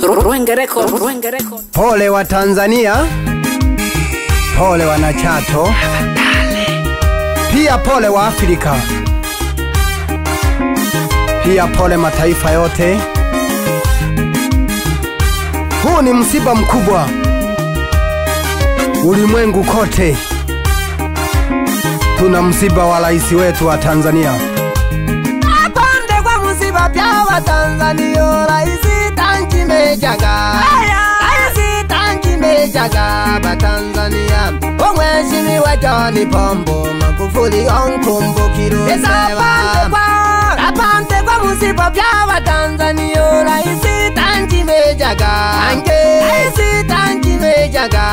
Pole wa Tanzania, pole wa Nachato, pia pole wa Afrika, pia pole mataifa yote. Huu ni msiba mkubwa ulimwengu kote. Tuna msiba wa rais wetu wa Tanzania. Atonde kwa msiba pia wa Tanzania rais mejaga aizi tanki mejaga batanzania omwezimi wa joni pombo magufuli onkumbukiruzapante kwa musibo byawa tanzania raisi tanki mejaga aizi tanki mejaga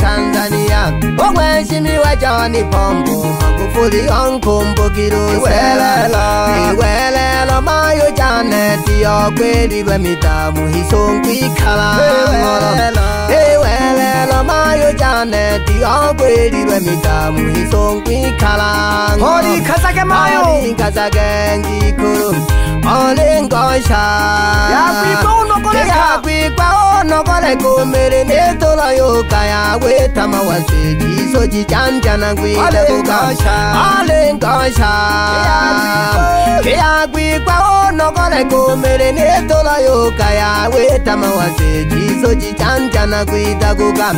Tanzania. ongwesimiwa jani pongu kufuli onkumbukilu selela iwelelo mayo janeti okwelilwe mitamu hisunkwikala iwelelo mayo janeti okwelilwe mitamu hisunkwikala olikasake ngikulu olingosha yakwikondokoleka kwa ono kole kumere ne tola yo kaya we tama wa se jiso ji jam jana gwi ale ngosha ale ngosha ke ya gwi kwa ono kole kumere ne tola yo kaya we tama wa se jiso ji jam jana gwi daguka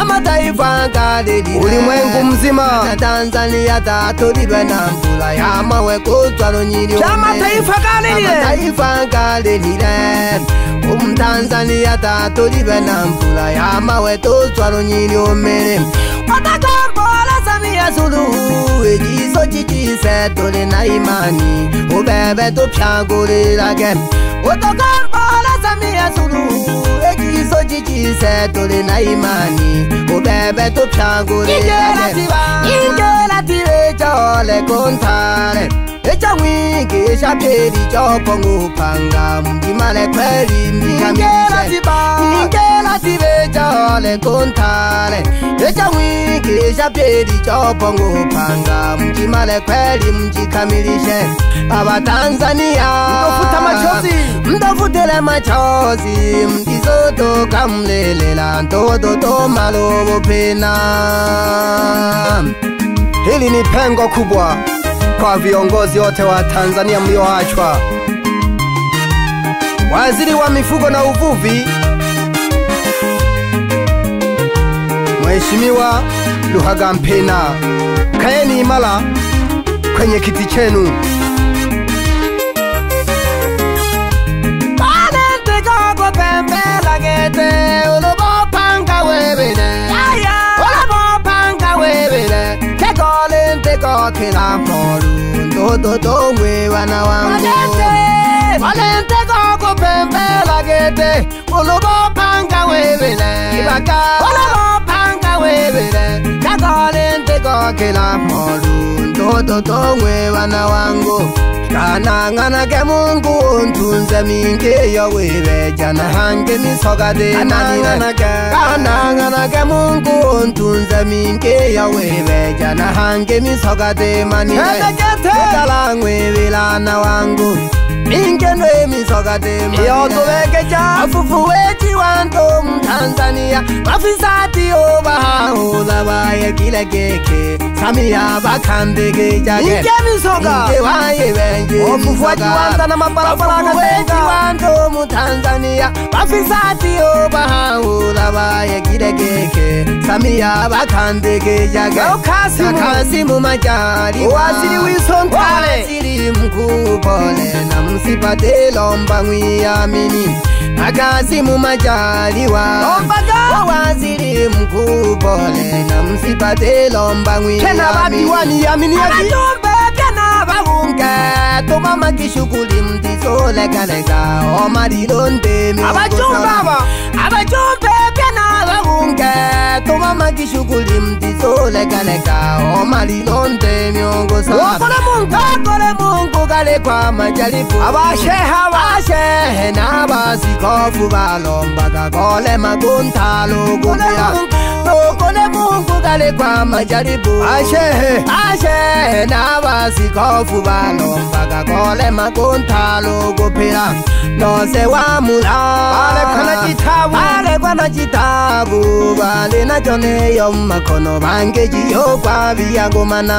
amataifa kalili ulimwengu mzima na tanzania tatolilwe na mbula ya mawe kutwalo nyili umene amataifa kalili umtanzania tani yata tori bɛ na mbula ya ma wɛ to tsɔrɔ nyiri o mere. wakakɔ mbɔlɔ sami yɛ sulu eji so titi sɛ tori na yi ma ni o bɛ bɛ to piagore la kɛ. wotokɔ mbɔlɔ sami yɛ sulu eji so titi sɛ tori na yi ma ni o bɛ bɛ to piagore la kɛ. yinjɛ lati wa yinjɛ lati wejɔ lɛ ko n taarɛ echanwigeshapheri chopongo panga mdimalekweri mdiaeeaiveaolekontale echanwigeshapheri chopongo panga mdimalekweri mdikamilishe baba tanzania mdofutele machozi mdizotoka mlelela ntowototo malovo pena hili ni pengo kubwa kwa viongozi wote wa Tanzania mlioachwa. Waziri wa mifugo na uvuvi Mheshimiwa Luhagampena, kaeni imara kwenye kiti chenu. pembe la gete kila mporu Ndoto towe wana wangu Walente, walente koko pempe lagete Ulubo panga wewele Ibaka, ulubo panga kebere kakolente kokela molunto toto ngwe bana wango kananga ke mungu ntunze minge yo webe jana hange misogade kananga na ke kananga na ke mungu ntunze minge yo webe jana hange misogade mani kala ngwe bilana wango minge ndwe misogade mani yo tobeke cha fufu weti abantu mtanzania bafisatiyo bahahoza bayekilekeke samiya bakambegeaeaeeaaabantu mutanzania bafisatiyo bahahoza bayekilekeke samiya bakambege jagekasi mumajali waziri wisonkwaziri mkupole na msipate lomba ngwiyamini nakasi mumajali kukubaliwa. Ombaga waziri mkuu, pole na msipate lomba ngwini. tumama kishughuli mtisolekeleka omadilondemi abachumbaba tumama kishughuli mtisolekeleka omadilondemi ongosa bale kwa majalifu abasheha bashehe nabasikofu balombaga kole maguntalo gumia gokole mungu gale kwa majalibu ashehe ashehe nabasikofu balombaga kole maguntalo gupia noze wa mula alekwa na chitabu bale na choneyo makono bangejiyo kwa viagumana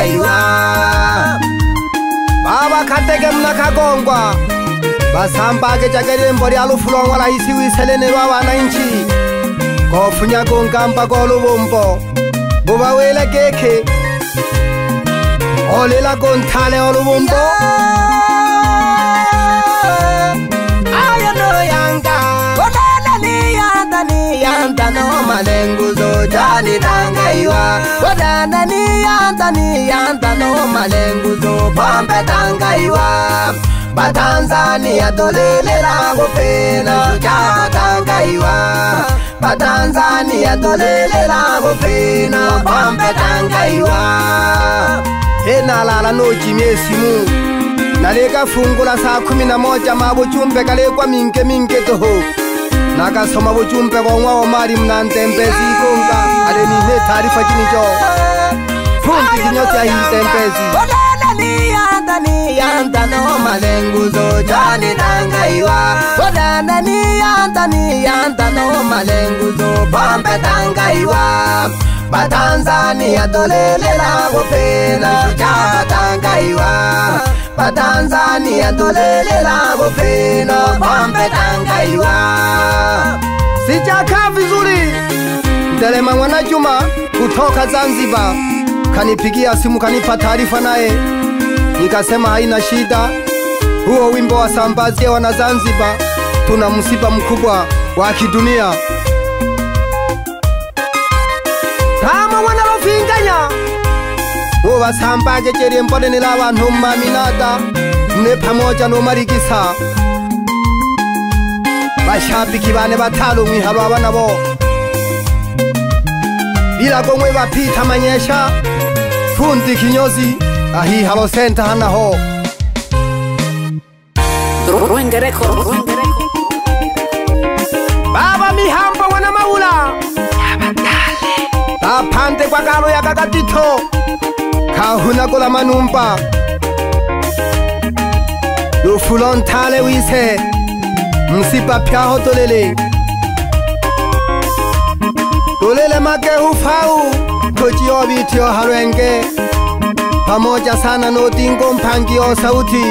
aiwa vavakhateke mnakhakongwa vasambake cakelembo lyalufulongwa layisiwiselene lwa vana inchi kofunya kunkamba koluvumbo buvawele kekhe olila kunthale oluvumbo ayonoyanga olalaliyatani yantano malenguzo jalitangaiwa Pombe ni yanta ni yanta no malenguzo Pombe tangaiwa Batanzania tolelela gupena Shujaa tangaiwa Batanzania tolelela gupena Pombe tangaiwa Enalala nochi miesimu Naleka fungula saa kumi na moja mabuchumbe kalekwa minke minke toho nakasoma buchumbe kong'wa omari mnantembezi ikunga alenine taarifa chinicho Pumpi zinyosia hisempezi Bolele ni yanda ni yanda no malenguzo Johnny nanga iwa Bolele ni yanda ni yanda no malenguzo Bombe nanga iwa Batanzania dolele la bofena Shujaba tanga iwa Batanzania dolele la bofena Bombe nanga iwa Sijaka vizuri Dele mangwana juma kutoka Zanzibar kanipigia simu kanipa taarifa naye nikasema haina shida. Huo wimbo wasambazie wana zanziba tuna msiba mkubwa wa kidunia. Kama wanalofinganya uwasambaze chirimbo lini la bantu maminada mwe pamoja n'umarigisa bashabiki bane batalumwiha baba nabo ilago ng'we vapita manyesha fundi kinyozi ahiha losenta hanaho vava mihambo wana maula vaphande kwa kalo ya kakatitho kahuna kula manumpa lufulo nthale wise msipa phyaho toleleng tolele make hufau kochiovitio harwenge pamoja sana notingo mpangio sauti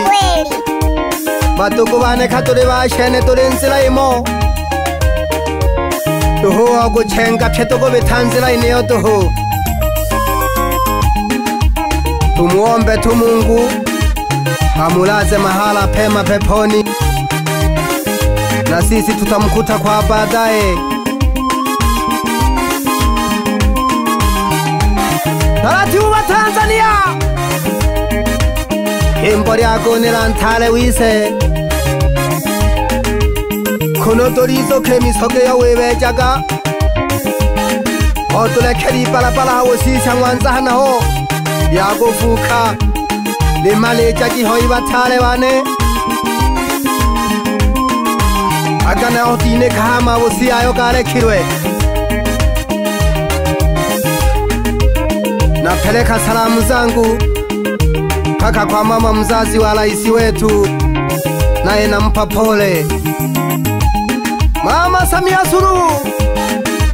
vatuku vane khaturi vaxene turinzilaimo tuhu akuchenga pyetuku vithanzilainiyo tuhu tumuombe tu mungu amulaze mahala pema peponi na sisi tutamkuta kwa baadaye taratibu ba tanzaniya kembo lya gonela ntale wise kuno tolizoke misoke yo webejaga otuleke lipalapala wosisa mwanzahanaho lya gufuka limaleja jihoi ba tale wane aganaho tine kahama wosiayo galekilwe napeleka salamu zangu mpaka kwa mama mzazi wa laisi wetu, naye nampa pole Mama Samia Suluhu,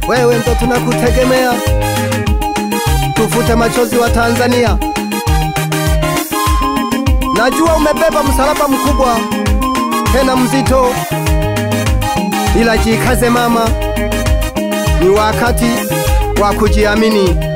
wewe ndo tunakutegemea, tufute machozi wa Tanzania. Najua umebeba msalaba mkubwa tena mzito, ila jikaze mama, ni wakati wa kujiamini.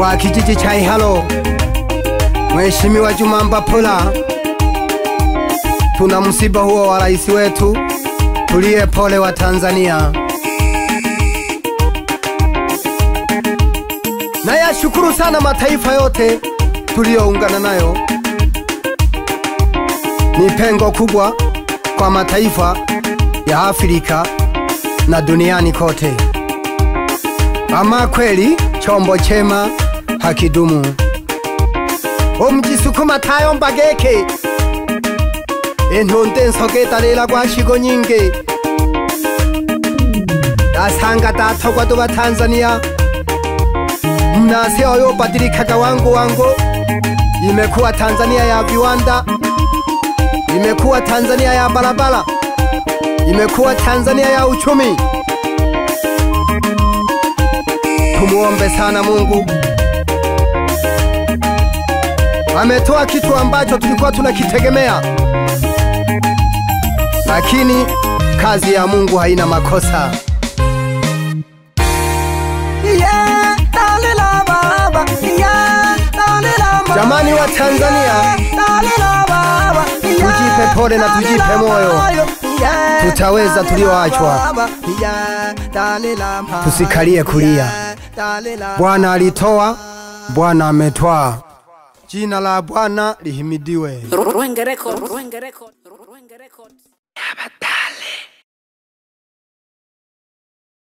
wa kijiji cha Ihalo, Mheshimiwa Juma Mbapula, tuna msiba huo wa rais wetu, tulie pole wa Tanzania. Nayashukuru sana mataifa yote tuliyoungana nayo. Ni pengo kubwa kwa mataifa ya Afrika na duniani kote. Ama kweli chombo chema hakidumu omjisuku matayo mbageke entonte nsoketarela kwa shigo nyingi dasanga datogwa tuba tanzania mnase oyo badirikaga wangu wangu imekuwa tanzania ya viwanda imekuwa tanzania ya balabala imekuwa tanzania ya uchumi tumuombe sana mungu ametoa kitu ambacho tulikuwa tunakitegemea, lakini kazi ya Mungu haina makosa. Jamani wa Tanzania, tujipe pole na tujipe moyo, tutaweza tulioachwa, tusikalie kulia. Bwana alitoa, Bwana ametwaa. Jina la Bwana lihimidiwe. Rwenge Records. Rwenge Records. Rwenge Records. Abatale.